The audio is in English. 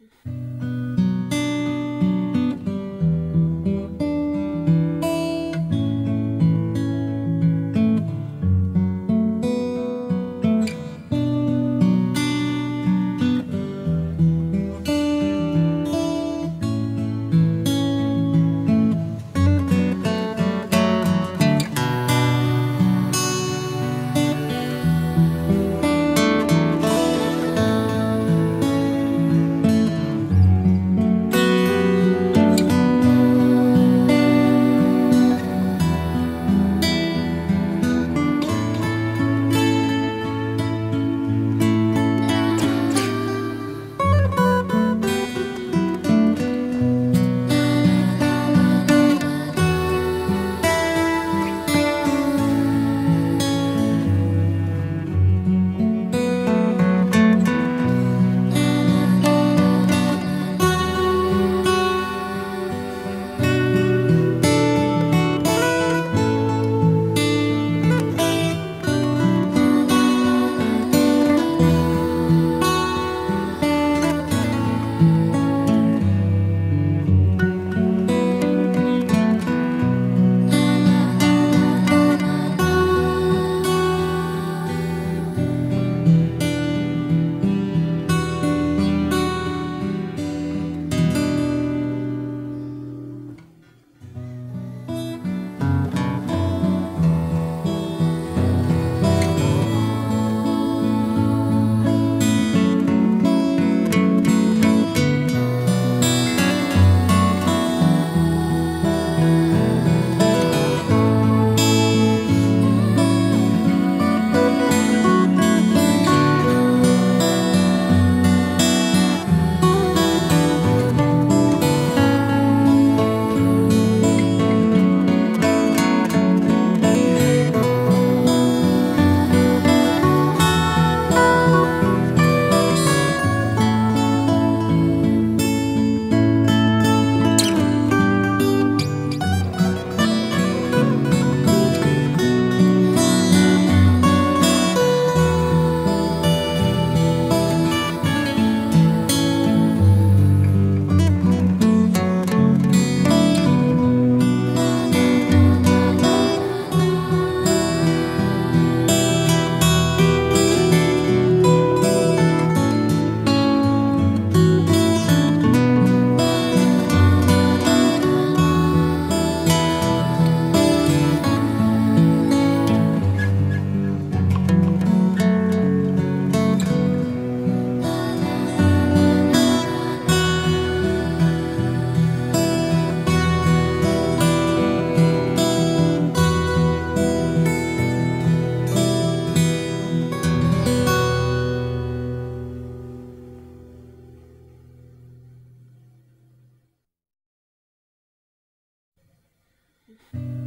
Bye. Mm-hmm.